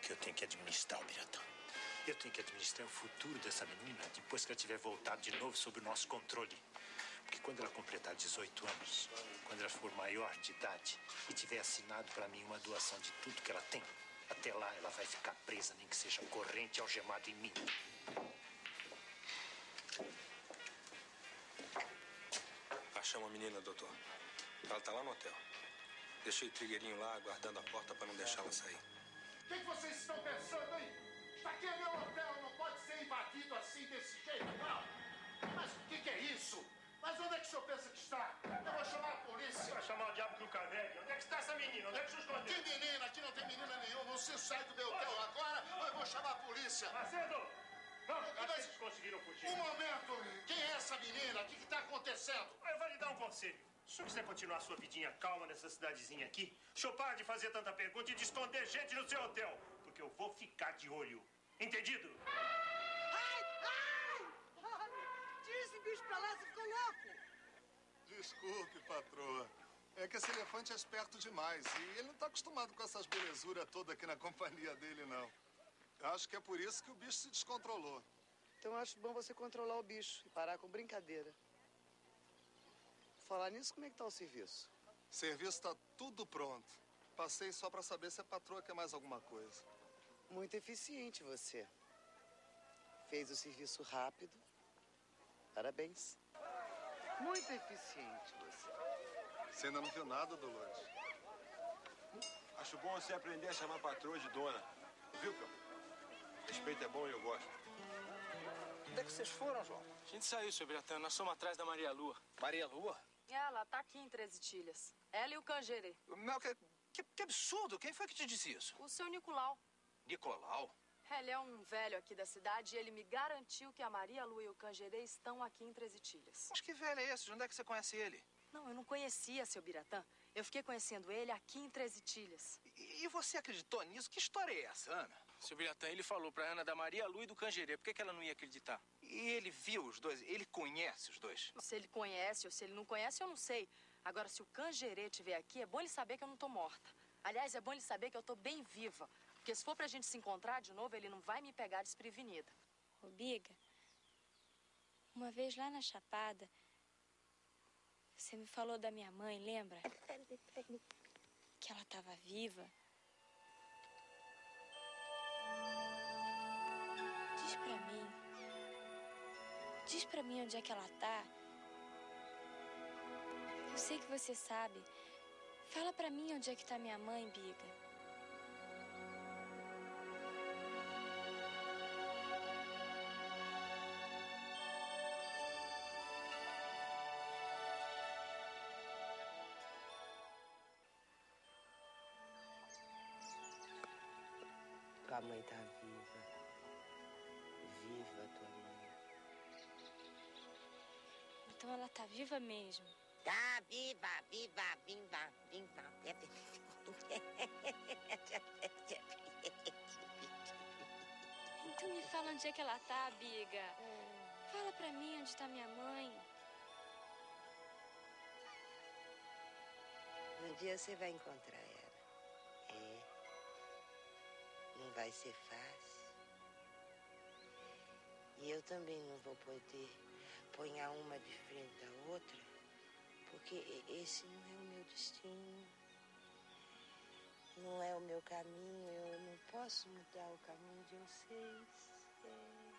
que eu tenho que administrar, Biratão. Eu tenho que administrar o futuro dessa menina depois que ela tiver voltado de novo sob o nosso controle. Porque quando ela completar 18 anos, quando ela for maior de idade e tiver assinado para mim uma doação de tudo que ela tem, até lá ela vai ficar presa, nem que seja corrente algemada em mim. Achamos a menina, doutor. Ela tá lá no hotel. Deixei o trigueirinho lá, aguardando a porta para não deixá-la sair. O que, que vocês estão pensando, hein? Isso aqui é meu hotel, não pode ser invadido assim, desse jeito, não. Mas o que, que é isso? Mas onde é que o senhor pensa que está? Eu vou chamar a polícia. Vai chamar o diabo do Carnegie. Onde é que está essa menina? Onde é que o senhor escondeu? Que menina? Aqui não tem menina nenhuma. Você sai do meu hotel agora ou eu vou chamar a polícia. Macedo! Que Mas- eles conseguiram fugir. Um momento. Quem é essa menina? O que está acontecendo? Eu vou lhe dar um conselho. Se o senhor quiser continuar a sua vidinha calma nessa cidadezinha aqui, o senhor para de fazer tanta pergunta e de esconder gente no seu hotel. Porque eu vou ficar de olho. Entendido? Ai, ai! Tira esse bicho pra lá, você ficou louco! Desculpe, patroa. É que esse elefante é esperto demais e ele não está acostumado com essas belezuras todas aqui na companhia dele, não. Acho que é por isso que o bicho se descontrolou. Então acho bom você controlar o bicho e parar com brincadeira. Falar nisso, como é que tá o serviço? O serviço está tudo pronto. Passei só para saber se a patroa quer mais alguma coisa. Muito eficiente você. Fez o serviço rápido. Parabéns. Muito eficiente você. Você ainda não viu nada, Dolores? Acho bom você aprender a chamar a patroa de dona. Viu, Cão? Respeito é bom e eu gosto. Onde é que vocês foram, João? A gente saiu, seu Biratã. Nós somos atrás da Maria Lua. Maria Lua? Ela tá aqui em Treze Tilhas. Ela e o Cangerê. Não, que, que, que absurdo! Quem foi que te disse isso? O seu Nicolau. Nicolau? Ele é um velho aqui da cidade e ele me garantiu que a Maria Lu e o Cangerê estão aqui em Treze Tilhas. Mas que velho é esse? De onde é que você conhece ele? Não, eu não conhecia seu Biratã. Eu fiquei conhecendo ele aqui em Treze Tilhas. E, e você acreditou nisso? Que história é essa, Ana? Seu Biratã, ele falou pra Ana da Maria Lua e do Cangerê. Por que, que ela não ia acreditar? E ele viu os dois? Ele conhece os dois? Se ele conhece ou se ele não conhece, eu não sei. Agora, se o Cangerê estiver aqui, é bom ele saber que eu não tô morta. Aliás, é bom ele saber que eu tô bem viva. Porque se for pra gente se encontrar de novo, ele não vai me pegar desprevenida. Ô, Biga, uma vez lá na Chapada, você me falou da minha mãe, lembra? Que ela estava viva. Diz pra mim. Diz pra mim onde é que ela tá. Eu sei que você sabe. Fala pra mim onde é que tá minha mãe, Biga. Tua mãe tá viva. Viva tua mãe. Então ela tá viva mesmo. Tá viva, viva, viva, viva. Então me fala onde é que ela tá, Biga. Fala pra mim onde tá minha mãe. Um dia você vai encontrar ela. Não vai ser fácil. E eu também não vou poder pôr uma de frente à outra, porque esse não é o meu destino. Não é o meu caminho, eu não posso mudar o caminho de vocês. É.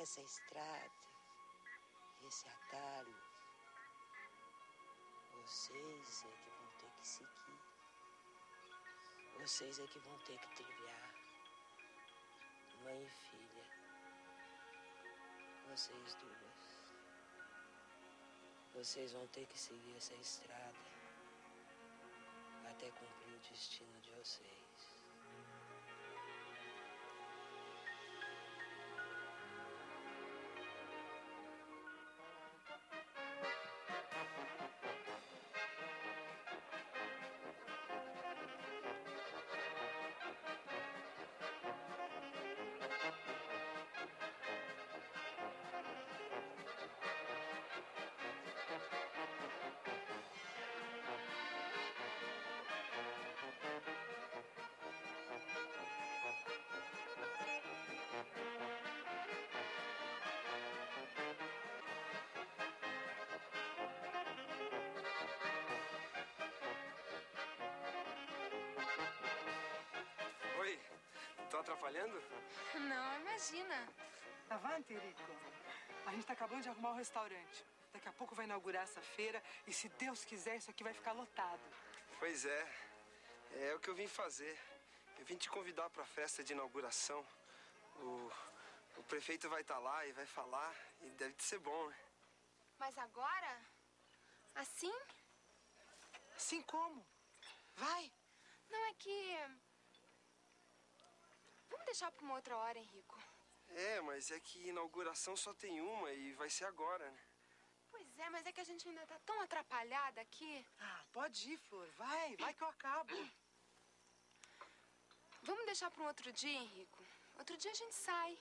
Essa estrada, esse atalho, vocês é que vão ter que seguir. Vocês é que vão ter que trilhar. Mãe e filha. Vocês duas. Vocês vão ter que seguir essa estrada até cumprir o destino de vocês. Atrapalhando? Não, imagina. Avante, Rico. A gente tá acabando de arrumar o restaurante. Daqui a pouco vai inaugurar essa feira e, se Deus quiser, isso aqui vai ficar lotado. Pois é. É o que eu vim fazer. Eu vim te convidar para a festa de inauguração. O, o prefeito vai estar lá e vai falar. E deve ser bom, né? Mas agora? Assim? Assim como? Vai. Não é que. Vamos deixar para uma outra hora, Henrico. É, mas é que inauguração só tem uma e vai ser agora, né? Pois é, mas é que a gente ainda tá tão atrapalhada aqui. Ah, pode ir, Flor. Vai, vai que eu acabo. Vamos deixar para um outro dia, Henrico. Outro dia a gente sai.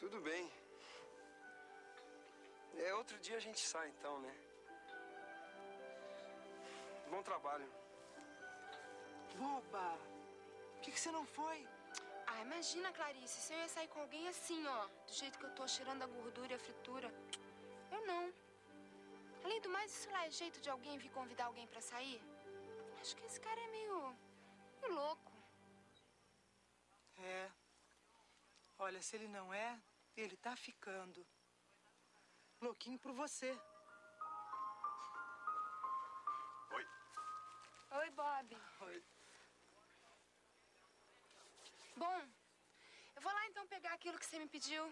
Tudo bem. É, outro dia a gente sai então, né? Bom trabalho. Boba! Por que, que você não foi? Ah, imagina, Clarice, se eu ia sair com alguém assim, ó. Do jeito que eu tô, cheirando a gordura e a fritura. Eu não. Além do mais, isso lá é jeito de alguém vir convidar alguém pra sair? Acho que esse cara é meio... meio louco. É. Olha, se ele não é, ele tá ficando. Louquinho por você. Oi. Oi, Bob. Oi. Bom, eu vou lá então pegar aquilo que você me pediu.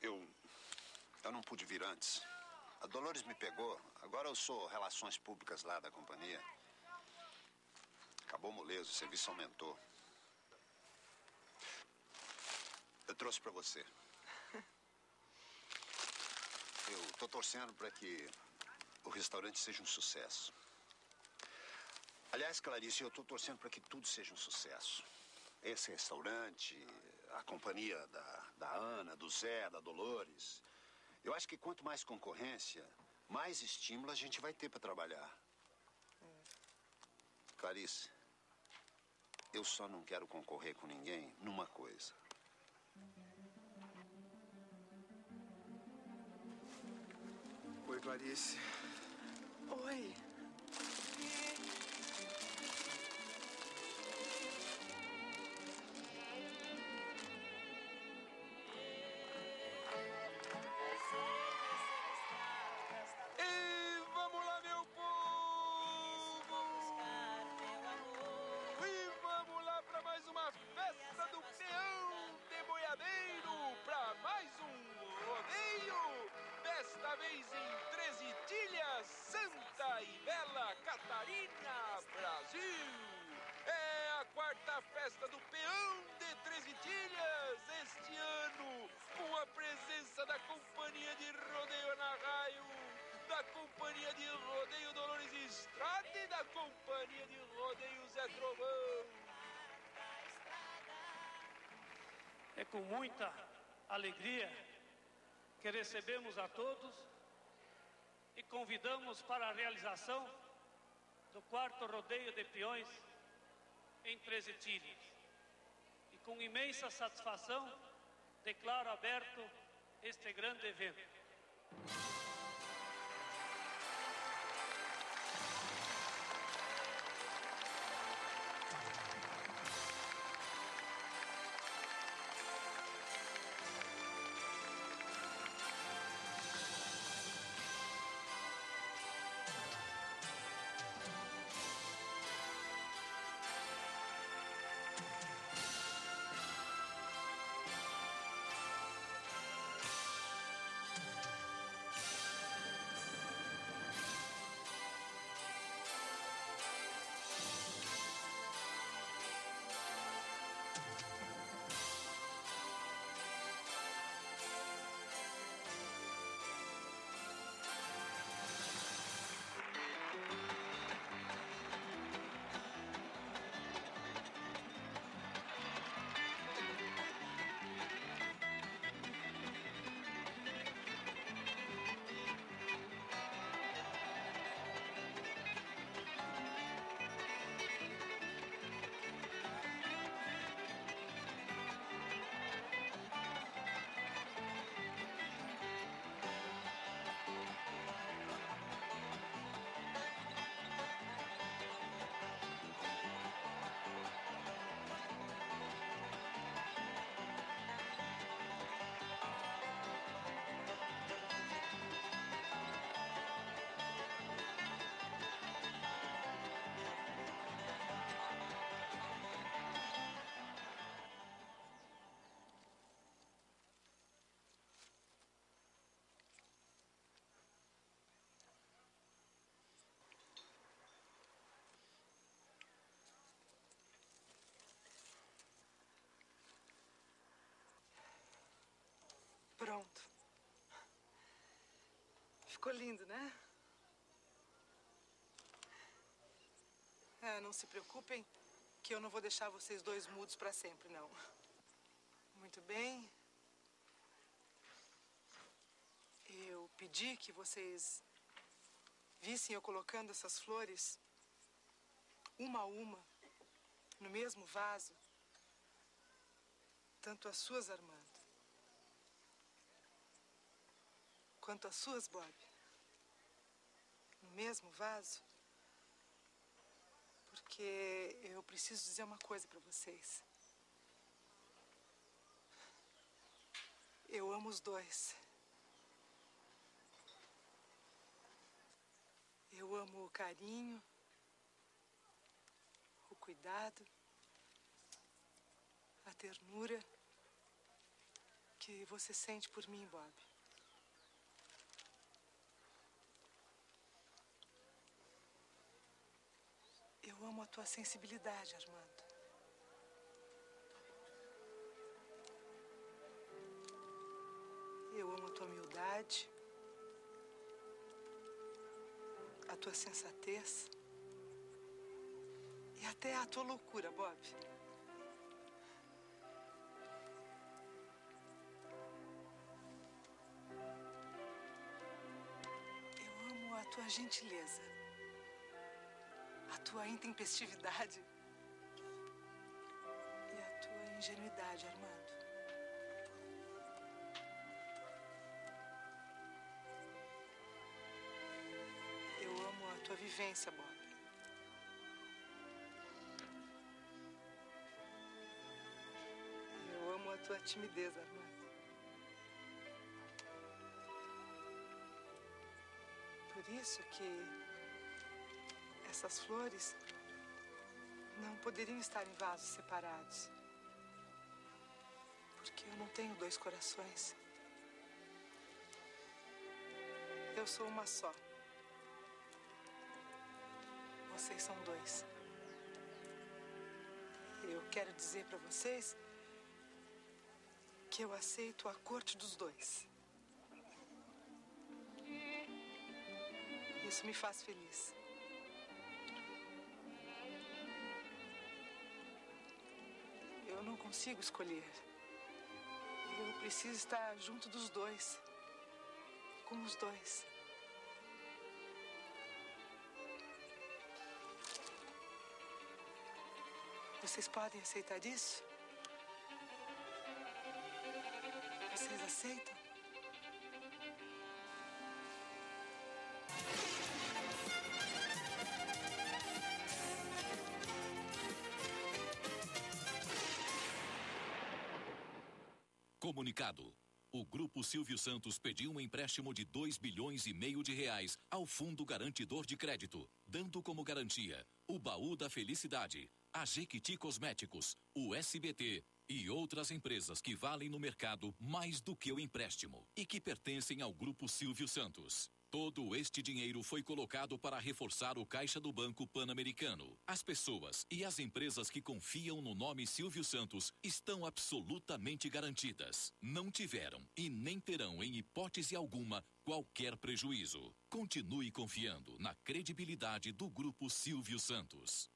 Eu. Eu não pude vir antes. A Dolores me pegou. Agora eu sou relações públicas lá da companhia. Acabou moleso, o serviço aumentou. Eu trouxe pra você. Eu tô torcendo para que o restaurante seja um sucesso. Aliás, Clarice, eu tô torcendo para que tudo seja um sucesso. Esse restaurante, a companhia da, da Ana, do Zé, da Dolores. Eu acho que quanto mais concorrência, mais estímulo a gente vai ter para trabalhar. Clarice, eu só não quero concorrer com ninguém numa coisa. Oi, Clarice. Oi. Para mais um rodeio, desta vez em Treze Tilhas, Santa e Bela Catarina, Brasil. É a quarta festa do peão de Treze Tilhas, este ano, com a presença da Companhia de Rodeio Ana Raio, da Companhia de Rodeio Dolores Estrada e da Companhia de Rodeio Zé Trovão. É com muita alegria que recebemos a todos e convidamos para a realização do quarto rodeio de peões em Tilhas. E com imensa satisfação declaro aberto este grande evento. Pronto. Ficou lindo, né? É, não se preocupem que eu não vou deixar vocês dois mudos para sempre, não. Muito bem. Eu pedi que vocês vissem eu colocando essas flores, uma a uma, no mesmo vaso, tanto as suas, Armando, quanto as suas, Bob, no mesmo vaso, porque eu preciso dizer uma coisa para vocês. Eu amo os dois. Eu amo o carinho, o cuidado, a ternura que você sente por mim, Bob. Eu amo a tua sensibilidade, Armando. Eu amo a tua humildade. a tua sensatez e até a tua loucura, Bob. Eu amo a tua gentileza, tua intempestividade e a tua ingenuidade, Armando. tua vivência, Bob. Eu amo a tua timidez, Armando. Por isso que essas flores não poderiam estar em vasos separados. Porque eu não tenho dois corações. Eu sou uma só. Vocês são dois. Eu quero dizer para vocês que eu aceito a corte dos dois. Isso me faz feliz. Consigo escolher. Eu preciso estar junto dos dois. Com os dois. Vocês podem aceitar isso? Vocês aceitam? Comunicado. O Grupo Silvio Santos pediu um empréstimo de 2 bilhões e meio de reais ao Fundo Garantidor de Crédito, dando como garantia o Baú da Felicidade, a Jequiti Cosméticos, o SBT e outras empresas que valem no mercado mais do que o empréstimo e que pertencem ao Grupo Silvio Santos. Todo este dinheiro foi colocado para reforçar o caixa do Banco Pan-Americano. As pessoas e as empresas que confiam no nome Silvio Santos estão absolutamente garantidas. Não tiveram e nem terão, em hipótese alguma, qualquer prejuízo. Continue confiando na credibilidade do Grupo Silvio Santos.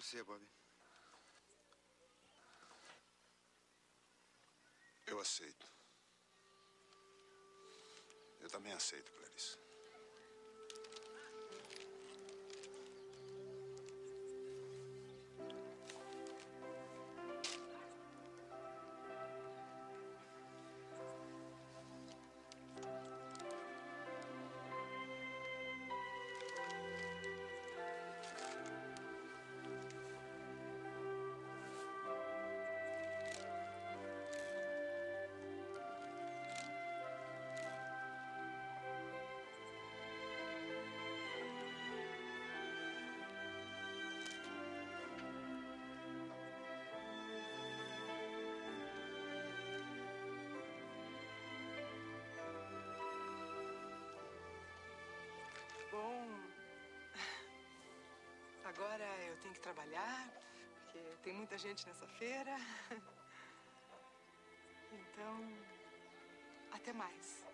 Você, Bob? Eu aceito. Eu também aceito, Clarice. Agora eu tenho que trabalhar, porque tem muita gente nessa feira. Então, até mais.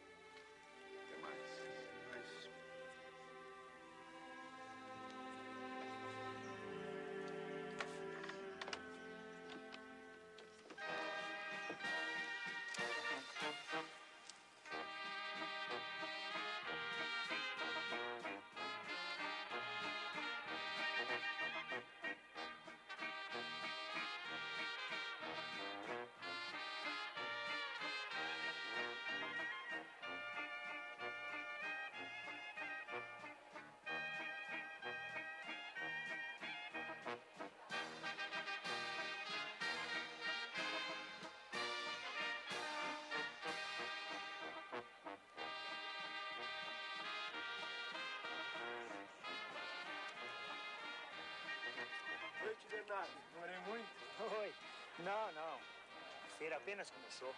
Noite, Bernardo. Demorei muito? Oi. Não, não. A feira apenas começou.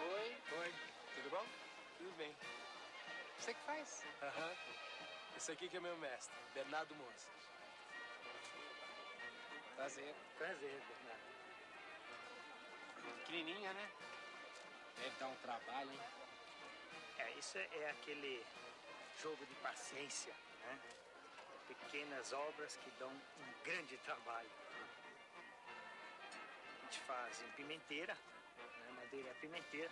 Oi. Oi. Tudo bom? Tudo bem. Você que faz? Aham. Esse aqui que é meu mestre, Bernardo Moça. Prazer. Prazer, Bernardo. Pequenininha, né? Deve dar um trabalho, hein? É, isso é, aquele jogo de paciência, né? Pequenas obras que dão um grande trabalho. A gente faz em pimenteira, né? madeira é pimenteira.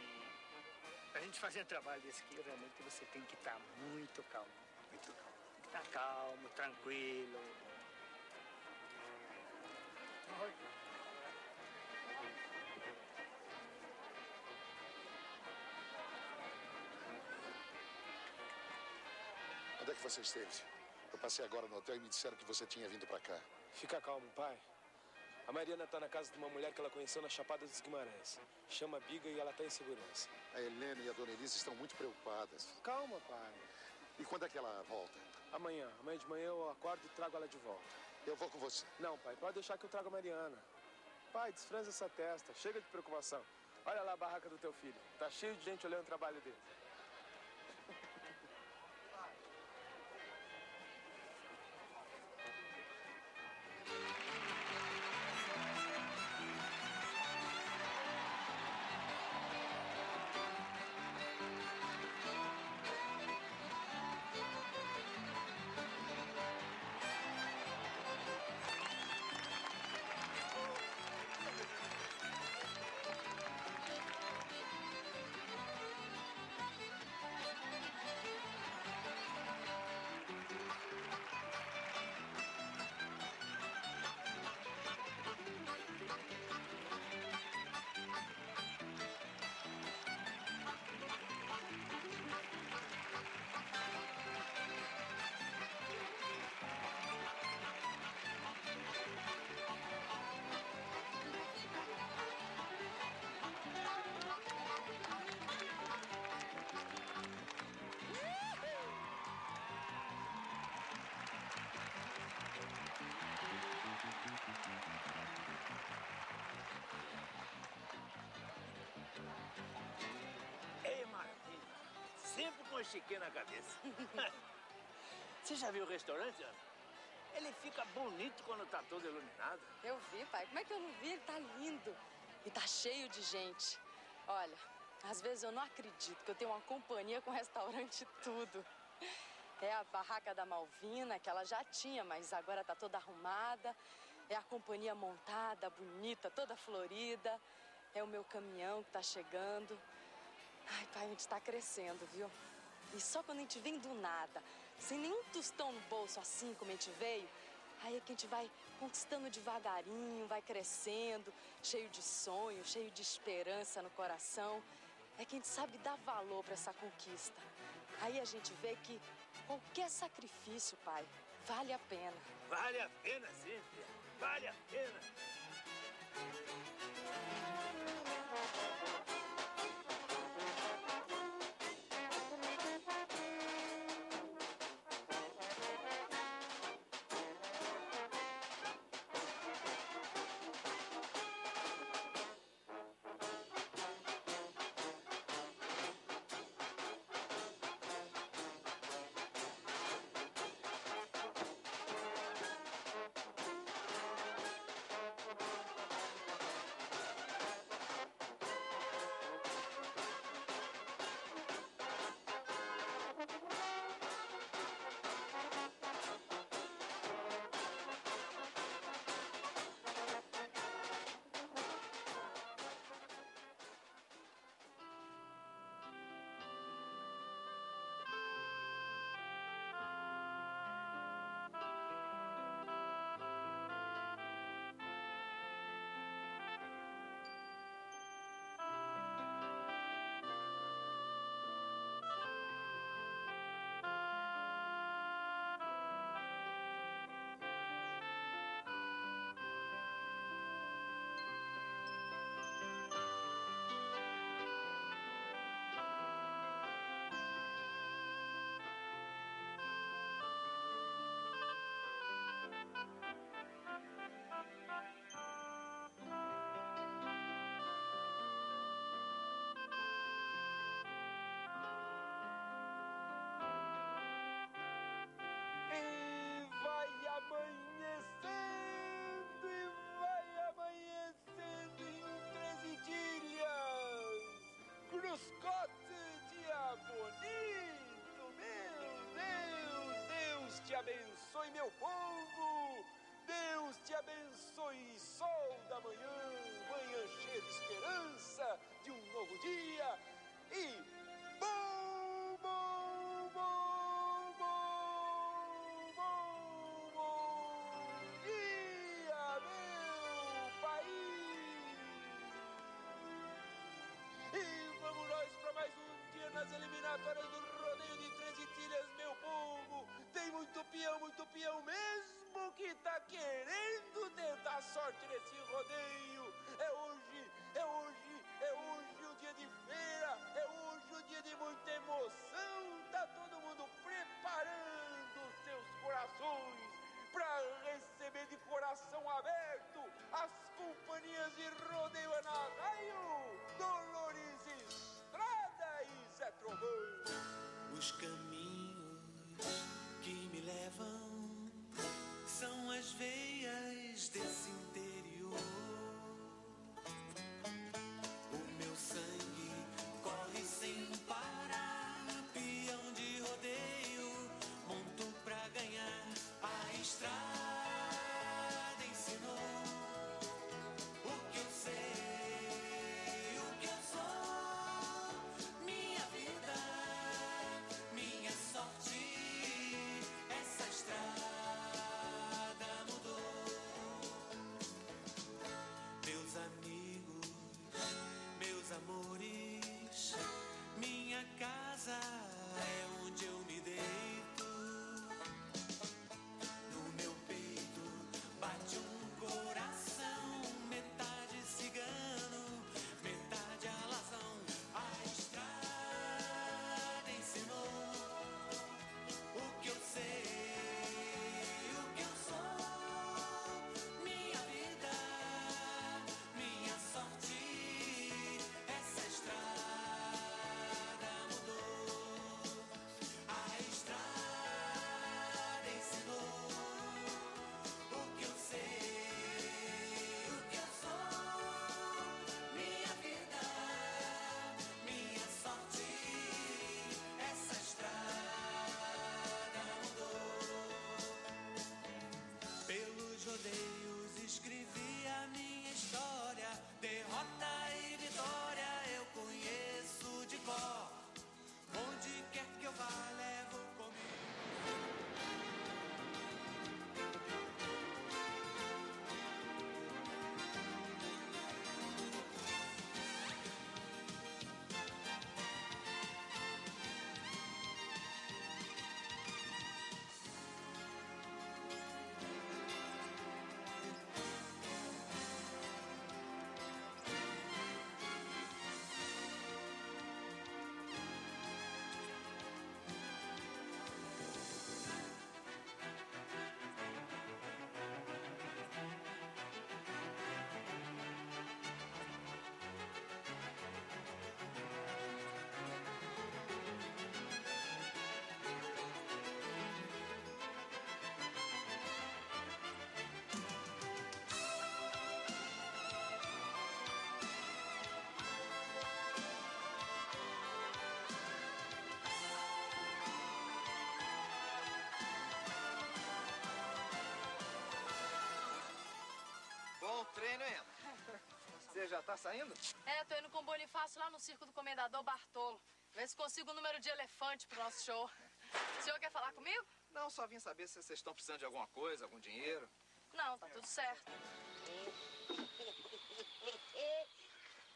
E pra gente fazer um trabalho desse aqui, realmente você tem que estar muito calmo. Muito calmo. Tem que estar calmo, tranquilo. Oi. Você esteve? Eu passei agora no hotel e me disseram que você tinha vindo pra cá. Fica calmo, pai. A Mariana tá na casa de uma mulher que ela conheceu na Chapada dos Guimarães. Chama Biga e ela tá em segurança. A Helena e a dona Elisa estão muito preocupadas. Calma, pai. E quando é que ela volta? Amanhã. Amanhã de manhã eu acordo e trago ela de volta. Eu vou com você. Não, pai, pode deixar que eu trago a Mariana. Pai, desfranza essa testa. Chega de preocupação. Olha lá a barraca do teu filho. Tá cheio de gente olhando o trabalho dele. Chiquê na cabeça. Você já viu o restaurante, Ana? Ele fica bonito quando tá todo iluminado. Eu vi, pai. Como é que eu não vi? Ele tá lindo. E tá cheio de gente. Olha, às vezes eu não acredito que eu tenho uma companhia com restaurante tudo. É a barraca da Malvina, que ela já tinha, mas agora tá toda arrumada. É a companhia montada, bonita, toda florida. É o meu caminhão que tá chegando. Ai, pai, a gente tá crescendo, viu? E só quando a gente vem do nada, sem nenhum tostão no bolso, assim como a gente veio, aí é que a gente vai conquistando devagarinho, vai crescendo, cheio de sonho, cheio de esperança no coração. É que a gente sabe dar valor pra essa conquista. Aí a gente vê que qualquer sacrifício, pai, vale a pena. Vale a pena, filha. Vale a pena. Abençoe, meu povo! Deus te abençoe, sol da manhã, manhã cheia de esperança de um novo dia e coração aberto as companhias de rodeio Ana Raio, Dolores Estrada e Zé Trovão. Os caminhos que me levam são as veias desse interior. Treino, hein? Você já tá saindo? É, tô indo com o Bonifácio lá no circo do Comendador Bartolo. Ver se consigo o número de elefante pro nosso show. O senhor quer falar comigo? Não, só vim saber se vocês estão precisando de alguma coisa, algum dinheiro. Não, tá tudo certo.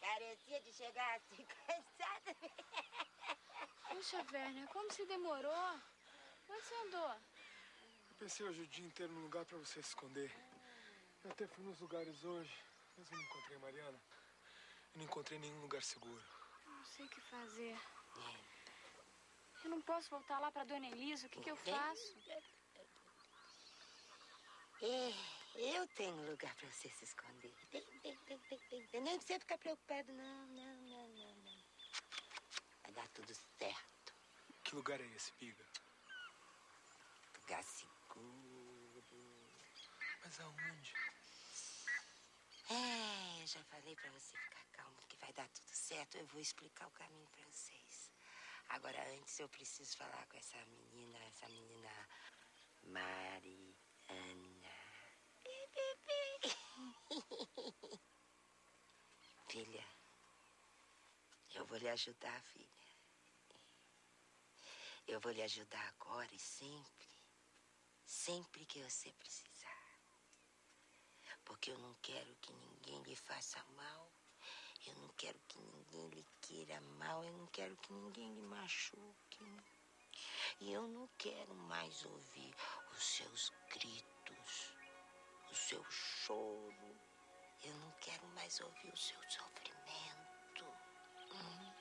Parecia de chegar assim cansada. Puxa, Werner, como se demorou? Onde você andou? Eu pensei hoje o dia inteiro num lugar pra você se esconder. Eu até fui nos lugares hoje, mas eu não encontrei Mariana. Eu não encontrei nenhum lugar seguro. Eu não sei o que fazer. Eu não posso voltar lá pra Dona Elisa. O que, que eu faço? É, eu tenho lugar pra você se esconder. Tem, tem, tem, tem, tem, tem. Não precisa ficar preocupado, não, não, não, não, não. Vai dar tudo certo. Que lugar é esse, Biga? Lugar seguro. Mas aonde? É, já falei pra você ficar calmo que vai dar tudo certo. Eu vou explicar o caminho pra vocês. Agora, antes eu preciso falar com essa menina, essa menina Mariana. Filha, eu vou lhe ajudar, filha. Eu vou lhe ajudar agora e sempre. Sempre que você precisar. Porque eu não quero que ninguém lhe faça mal. Eu não quero que ninguém lhe queira mal. Eu não quero que ninguém lhe machuque. E eu não quero mais ouvir os seus gritos, o seu choro. Eu não quero mais ouvir o seu sofrimento. Hum.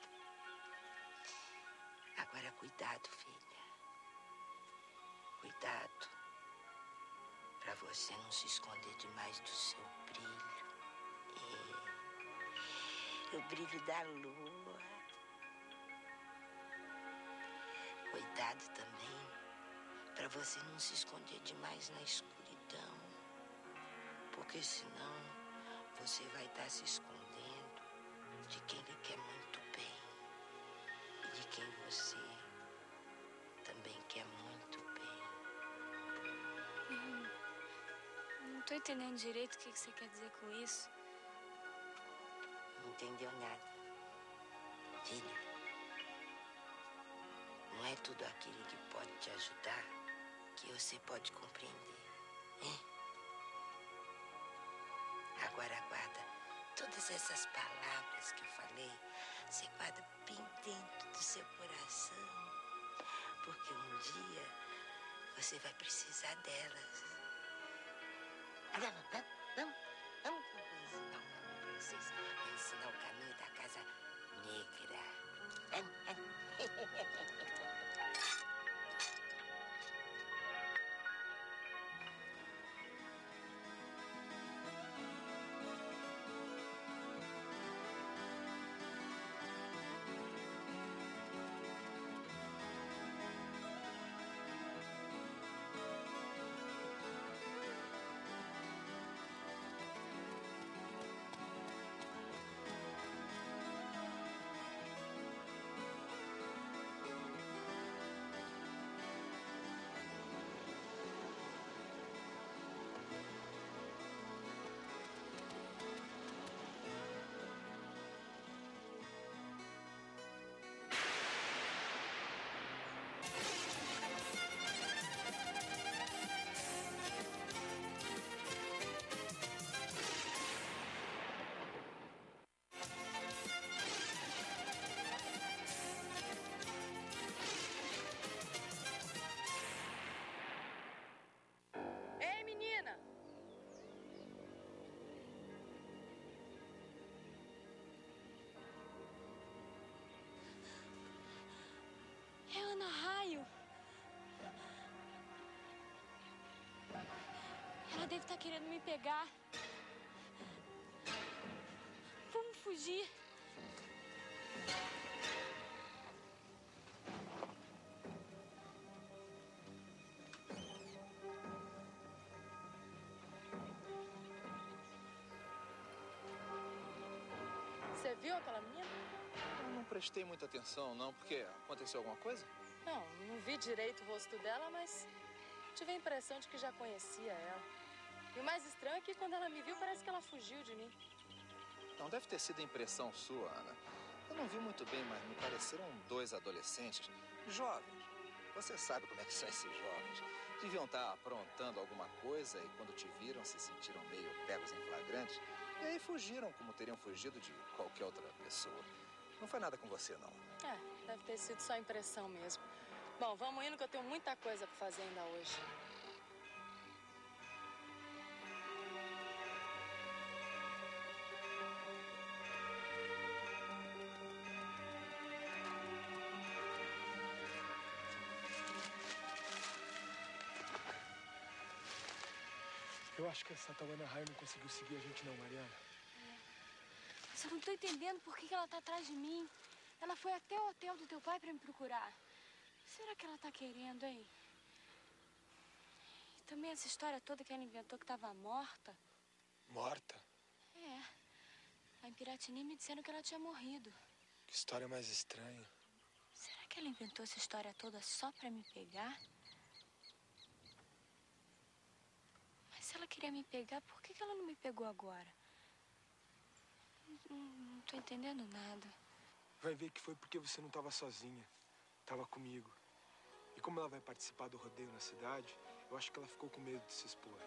Agora, cuidado, filha. Cuidado. Pra você não se esconder demais do seu brilho. É. O brilho da lua. Cuidado também pra você não se esconder demais na escuridão. Porque senão você vai estar se escondendo de quem lhe tô entendendo direito o que você quer dizer com isso. Não entendeu nada. Filha, não é tudo aquilo que pode te ajudar que você pode compreender. Hein? Agora guarda todas essas palavras que eu falei, você guarda bem dentro do seu coração. Porque um dia você vai precisar delas. Ah, Vamos, ensinar o caminho ensinar o caminho da casa negra. É Ana Raio. Ela deve estar querendo me pegar. Vamos fugir. Você viu aquela menina? Prestei muita atenção, não, porque aconteceu alguma coisa? Não, não vi direito o rosto dela, mas tive a impressão de que já conhecia ela. E o mais estranho é que quando ela me viu, parece que ela fugiu de mim. Não deve ter sido impressão sua, Ana. Eu não vi muito bem, mas me pareceram dois adolescentes, jovens. Você sabe como é que são esses jovens. Deviam estar aprontando alguma coisa e quando te viram se sentiram meio pegos em flagrantes. E aí fugiram como teriam fugido de qualquer outra pessoa. Não foi nada com você, não. É, deve ter sido só impressão mesmo. Bom, vamos indo que eu tenho muita coisa pra fazer ainda hoje. Eu acho que essa tal Ana Raio não conseguiu seguir a gente não, Mariana. Mas não tô entendendo por que ela tá atrás de mim. Ela foi até o hotel do teu pai pra me procurar. Será que ela tá querendo, hein? E também essa história toda que ela inventou que tava morta. Morta? É. Lá em Piratini me disseram que ela tinha morrido. Que história mais estranha. Será que ela inventou essa história toda só pra me pegar? queria me pegar, por que ela não me pegou agora? Não, não tô entendendo nada. Vai ver que foi porque você não estava sozinha. Tava comigo. E como ela vai participar do rodeio na cidade, eu acho que ela ficou com medo de se expor.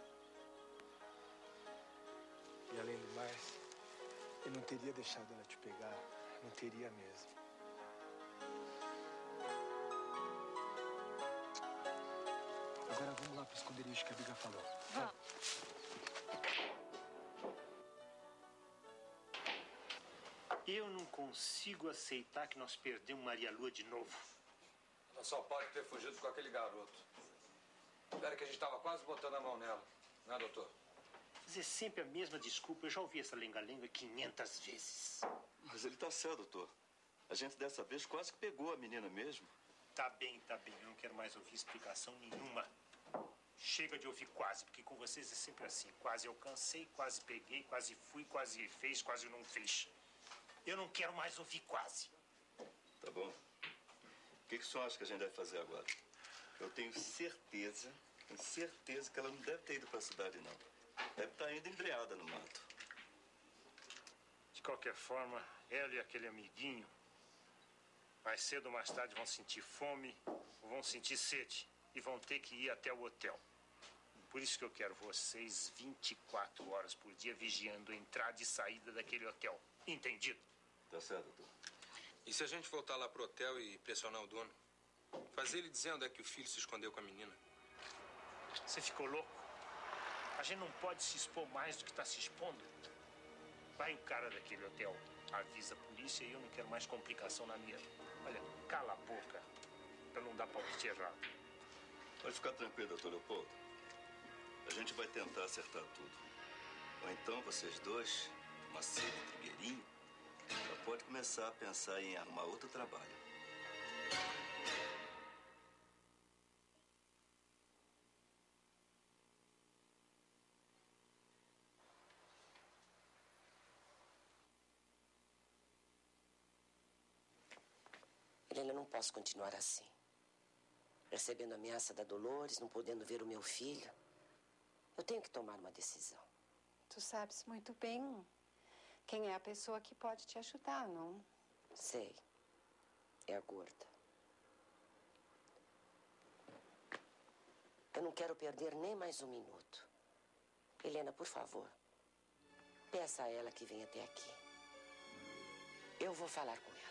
E além do mais, eu não teria deixado ela te pegar. Não teria mesmo. Agora vamos lá pro esconderijo que a Biga falou. Vamos. Eu não consigo aceitar que nós perdemos Maria Lua de novo. Ela só pode ter fugido com aquele garoto. Espera que a gente estava quase botando a mão nela. Não é, doutor? Fazer sempre a mesma desculpa. Eu já ouvi essa lenga-lenga 500 vezes. Mas ele tá certo, doutor. A gente dessa vez quase que pegou a menina mesmo. Tá bem, tá bem. Eu não quero mais ouvir explicação nenhuma. Chega de ouvir quase, porque com vocês é sempre assim. Quase alcancei, quase peguei, quase fui, quase fez, quase não fez. Eu não quero mais ouvir quase. Tá bom. O que, que o senhor acha que a gente deve fazer agora? Eu tenho certeza, tenho certeza que ela não deve ter ido pra cidade, não. Deve estar indo embreada no mato. De qualquer forma, ela e aquele amiguinho, mais cedo ou mais tarde, vão sentir fome, ou vão sentir sede, e vão ter que ir até o hotel. Por isso que eu quero vocês 24 horas por dia vigiando a entrada e saída daquele hotel. Entendido? Tá certo, doutor. E se a gente voltar lá pro hotel e pressionar o dono? Fazer ele dizer onde é que o filho se escondeu com a menina. Você ficou louco? A gente não pode se expor mais do que está se expondo. Vai o cara daquele hotel, avisa a polícia e eu não quero mais complicação na minha. Olha, cala a boca, pra não dar palpite errado. Pode ficar tranquilo, doutor Leopoldo. A gente vai tentar acertar tudo. Ou então vocês dois, Macedo e Trigueirinho, já pode começar a pensar em arrumar outro trabalho. Helena, eu não posso continuar assim. Recebendo ameaça da Dolores, não podendo ver o meu filho. Eu tenho que tomar uma decisão. Tu sabes muito bem quem é a pessoa que pode te ajudar, não? Sei. É a gorda. Eu não quero perder nem mais um minuto. Helena, por favor, peça a ela que venha até aqui. Eu vou falar com ela.